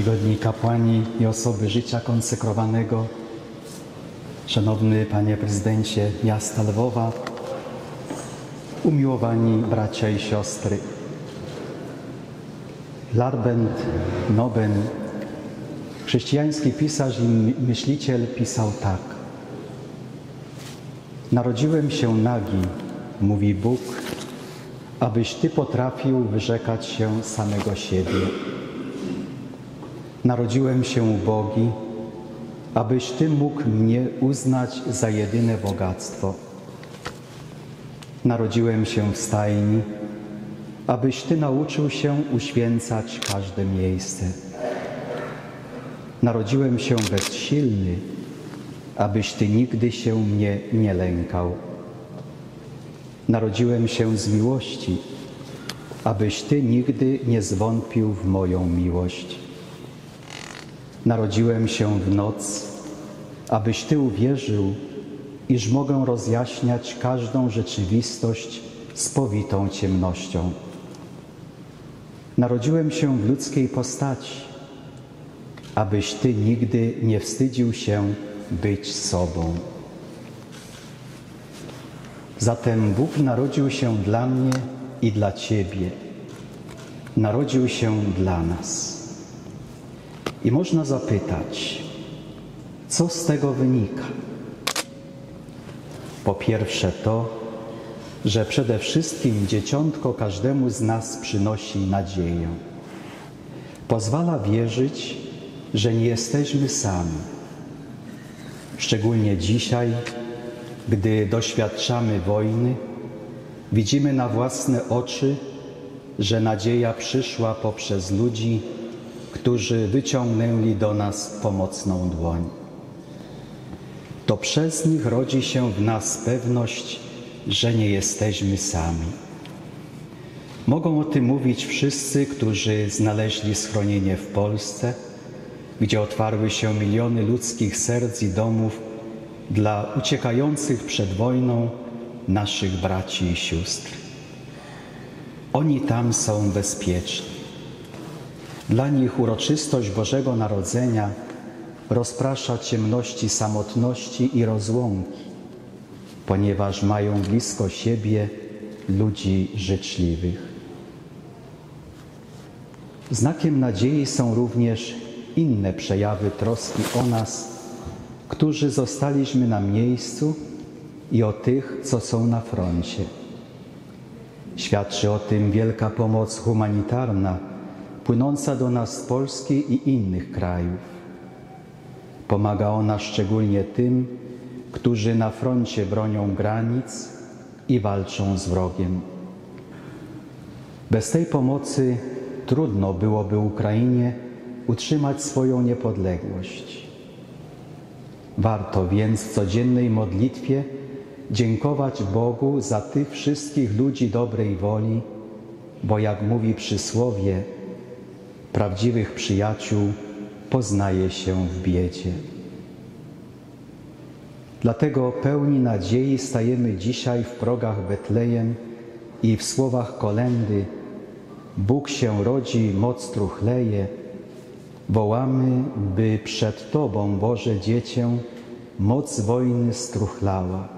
czcigodni kapłani i osoby życia konsekrowanego, szanowny panie prezydencie miasta Lwowa, umiłowani bracia i siostry. Larbent Noben, chrześcijański pisarz i myśliciel pisał tak. Narodziłem się nagi, mówi Bóg, abyś Ty potrafił wyrzekać się samego siebie. Narodziłem się ubogi, abyś Ty mógł mnie uznać za jedyne bogactwo. Narodziłem się w stajni, abyś Ty nauczył się uświęcać każde miejsce. Narodziłem się bezsilny, abyś Ty nigdy się mnie nie lękał. Narodziłem się z miłości, abyś Ty nigdy nie zwątpił w moją miłość. Narodziłem się w noc, abyś Ty uwierzył, iż mogę rozjaśniać każdą rzeczywistość spowitą ciemnością. Narodziłem się w ludzkiej postaci, abyś Ty nigdy nie wstydził się być sobą. Zatem Bóg narodził się dla mnie i dla Ciebie. Narodził się dla nas. I można zapytać, co z tego wynika? Po pierwsze to, że przede wszystkim dzieciątko każdemu z nas przynosi nadzieję. Pozwala wierzyć, że nie jesteśmy sami. Szczególnie dzisiaj, gdy doświadczamy wojny, widzimy na własne oczy, że nadzieja przyszła poprzez ludzi, którzy wyciągnęli do nas pomocną dłoń. To przez nich rodzi się w nas pewność, że nie jesteśmy sami. Mogą o tym mówić wszyscy, którzy znaleźli schronienie w Polsce, gdzie otwarły się miliony ludzkich serc i domów dla uciekających przed wojną naszych braci i sióstr. Oni tam są bezpieczni. Dla nich uroczystość Bożego Narodzenia rozprasza ciemności samotności i rozłąki, ponieważ mają blisko siebie ludzi życzliwych. Znakiem nadziei są również inne przejawy troski o nas, którzy zostaliśmy na miejscu i o tych, co są na froncie. Świadczy o tym wielka pomoc humanitarna płynąca do nas z Polski i innych krajów. Pomaga ona szczególnie tym, którzy na froncie bronią granic i walczą z wrogiem. Bez tej pomocy trudno byłoby Ukrainie utrzymać swoją niepodległość. Warto więc w codziennej modlitwie dziękować Bogu za tych wszystkich ludzi dobrej woli, bo jak mówi przysłowie, prawdziwych przyjaciół poznaje się w biedzie. Dlatego pełni nadziei stajemy dzisiaj w progach Betlejem i w słowach kolendy Bóg się rodzi, moc truchleje, wołamy, by przed Tobą, Boże Dziecię, moc wojny struchlała,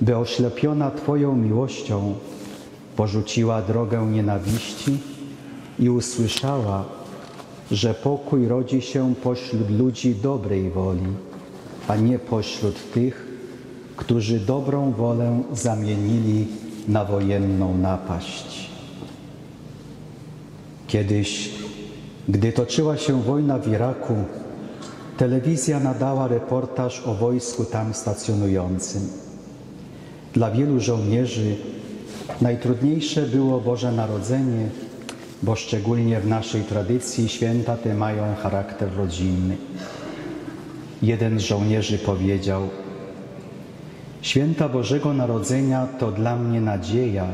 by oślepiona Twoją miłością porzuciła drogę nienawiści i usłyszała, że pokój rodzi się pośród ludzi dobrej woli, a nie pośród tych, którzy dobrą wolę zamienili na wojenną napaść. Kiedyś, gdy toczyła się wojna w Iraku, telewizja nadała reportaż o wojsku tam stacjonującym. Dla wielu żołnierzy najtrudniejsze było Boże Narodzenie, bo szczególnie w naszej tradycji święta te mają charakter rodzinny. Jeden z żołnierzy powiedział: Święta Bożego Narodzenia to dla mnie nadzieja,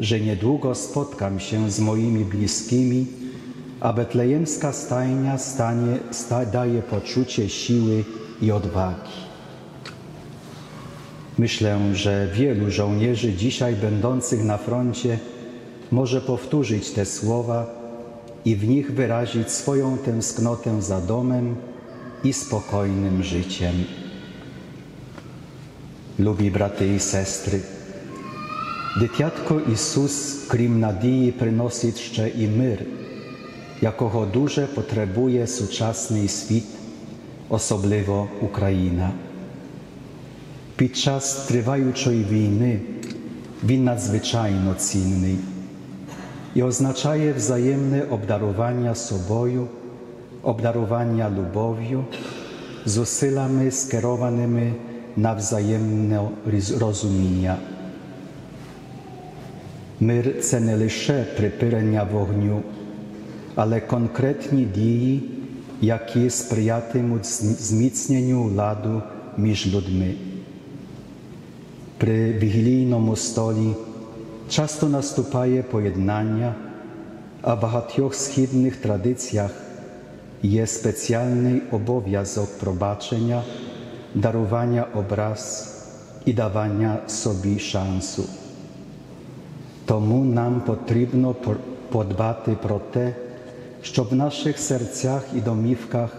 że niedługo spotkam się z moimi bliskimi, a betlejemska stajnia stanie, sta, daje poczucie siły i odwagi. Myślę, że wielu żołnierzy dzisiaj będących na froncie może powtórzyć te słowa i w nich wyrazić swoją tęsknotę za domem i spokojnym życiem. Lubi braty і сестри, дитятко Ісус, крім надії, приносить ще і мир, якого дуже потребує сучасний світ, особливо Україна. Під час триваючої війни він надзвичайно цінний і означає взаємне обдарування собою, обдарування любов'ю, зусиллями скерованими на взаємне розуміння. Мир це не лише припинення вогню, але конкретні дії, які сприятимуть зміцненню ладу між людьми. При вігілійному столі часто наступає поєднання, а в багатьох східних традиціях є спеціальний обов'язок пробачення, дарування образ і давання собі шансу. Тому нам потрібно подбати про те, щоб в наших серцях і домівках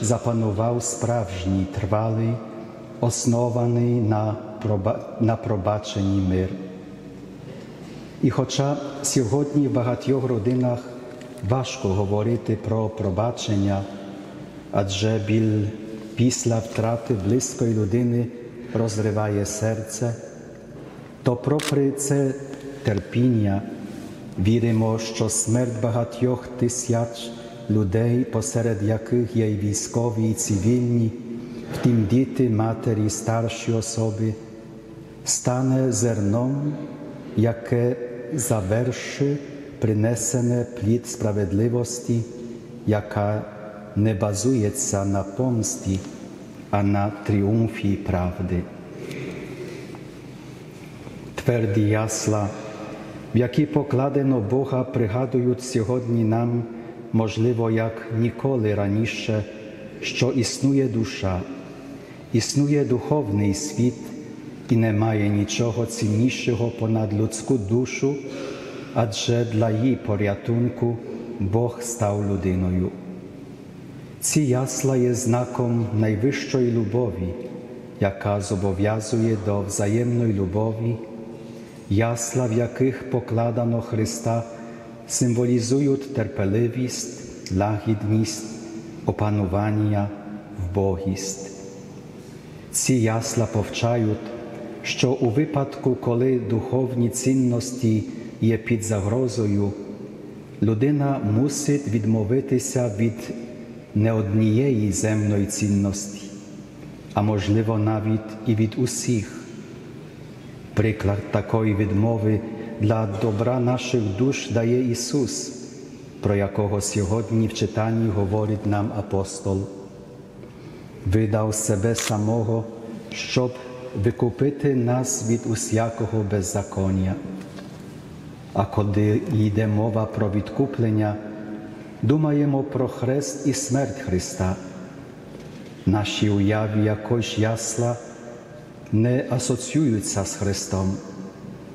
запанував справжній тривалий, оснований на, проба... на пробаченні мир. І хоча сьогодні в багатьох родинах важко говорити про пробачення, адже біль після втрати близької людини розриває серце, то попри це терпіння віримо, що смерть багатьох тисяч людей, посеред яких є й військові і цивільні, втім діти, матері, старші особи, стане зерном, яке заверши принесене плід справедливості, яка не базується на помсті, а на тріумфі правди. Тверді ясла, в які покладено Бога, пригадують сьогодні нам, можливо, як ніколи раніше, що існує душа, існує духовний світ і немає нічого ціннішого понад людську душу, адже для її порятунку Бог став людиною. Ці ясла є знаком найвищої любові, яка зобов'язує до взаємної любові, ясла, в яких покладано Христа, символізують терпеливість, лагідність, опанування, вбогість. Ці ясла повчають, що у випадку, коли духовні цінності є під загрозою, людина мусить відмовитися від не однієї земної цінності, а можливо навіть і від усіх. Приклад такої відмови для добра наших душ дає Ісус, про якого сьогодні в читанні говорить нам апостол. Видав себе самого, щоб викупити нас від усякого беззаконня. А коли йде мова про відкуплення, думаємо про хрест і смерть Христа. Наші уяві якось ясла не асоціюються з Христом,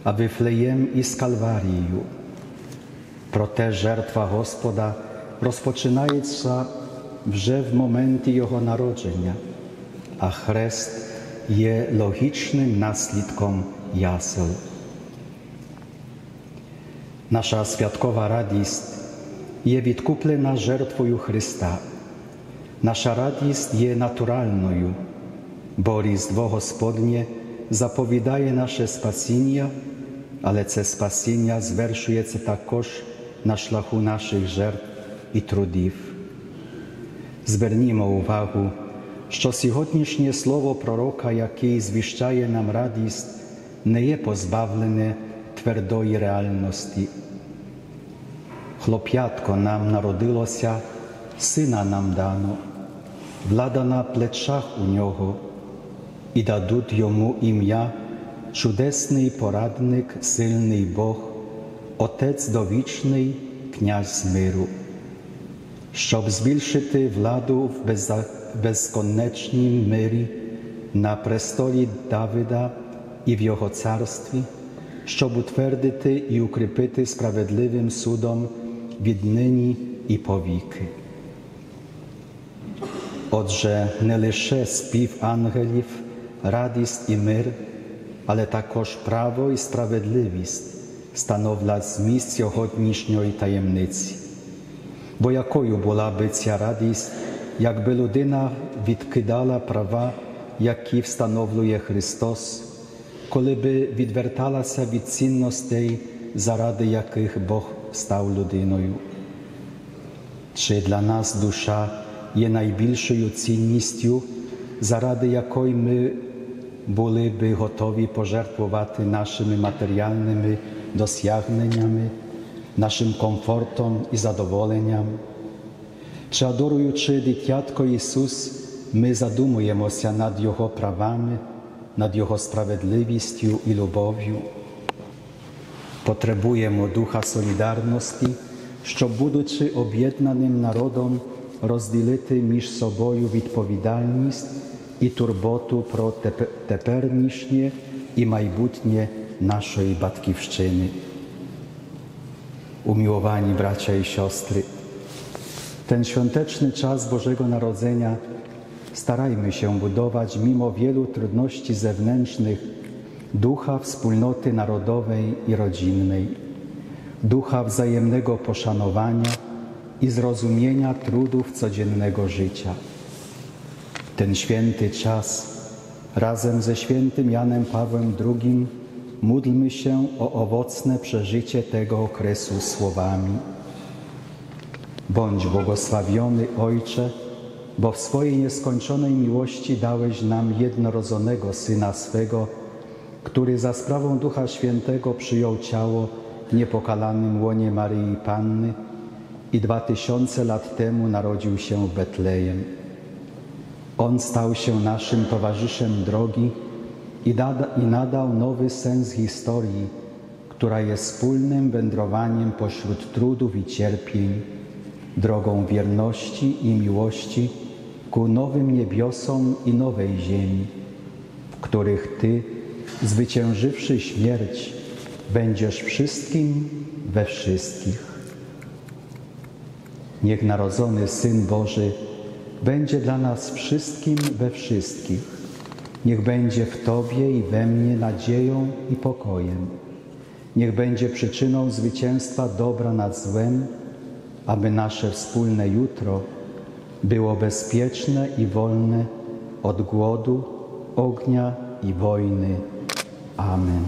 а Вифлеєм із Калварією. Проте жертва Господа розпочинається вже в моменті Його народження, а хрест є логічним наслідком ясел. Наша святкова радість є відкуплена жертвою Христа. Наша радість є натуральною, бо Різдво Господнє заповідає наше спасіння, але це спасіння звершується також на шляху наших жертв і трудів. Звернімо увагу, що сьогоднішнє слово пророка, який звіщає нам радість, не є позбавлене твердої реальності. Хлоп'ятко нам народилося, сина нам дано, влада на плечах у нього, і дадуть йому ім'я, чудесний порадник, сильний Бог, Отець довічний, князь миру, щоб збільшити владу в безконечній мирі на престолі Давида і в його царстві, щоб утвердити і укріпити справедливим судом віднині і повіки. Отже, не лише спів ангелів, радість і мир, але також право і справедливість становлять зміст сьогоднішньої таємниці. Бо якою була би ця радість, якби людина відкидала права, які встановлює Христос, коли би відверталася від цінностей, заради яких Бог став людиною? Чи для нас душа є найбільшою цінністю, заради якої ми були би готові пожертвувати нашими матеріальними досягненнями, нашим комфортом і задоволенням? Чи адоруючи дитятко Ісус, ми задумуємося над Його правами, над Його справедливістю і любов'ю? Потребуємо духа солідарності, щоб, будучи об'єднаним народом, розділити між собою відповідальність і турботу про тепе- теперішнє і майбутнє нашої батьківщини. Umiłowani bracia i siostry, ten świąteczny czas Bożego Narodzenia starajmy się budować mimo wielu trudności zewnętrznych ducha wspólnoty narodowej i rodzinnej, ducha wzajemnego poszanowania i zrozumienia trudów codziennego życia. Ten święty czas razem ze świętym Janem Pawłem II módlmy się o owocne przeżycie tego okresu słowami. Bądź błogosławiony Ojcze, bo w swojej nieskończonej miłości dałeś nam jednorodzonego Syna swego, który za sprawą Ducha Świętego przyjął ciało w niepokalanym łonie Maryi Panny i dwa tysiące lat temu narodził się w Betlejem. On stał się naszym towarzyszem drogi i, nada, i nadał nowy sens historii, która jest wspólnym wędrowaniem pośród trudów i cierpień, drogą wierności i miłości ku nowym niebiosom i nowej ziemi, w których Ty, zwyciężywszy śmierć, będziesz wszystkim we wszystkich. Niech narodzony Syn Boży będzie dla nas wszystkim we wszystkich. Niech będzie w Tobie i we mnie nadzieją i pokojem. Niech będzie przyczyną zwycięstwa dobra nad złem, aby nasze wspólne jutro było bezpieczne i wolne od głodu, ognia i wojny. Amen.